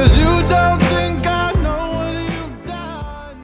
Cause you don't